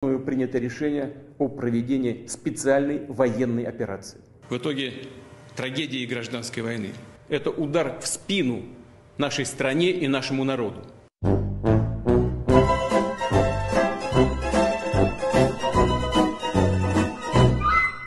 принято решение о проведении специальной военной операции. В итоге трагедии гражданской войны. Это удар в спину нашей стране и нашему народу.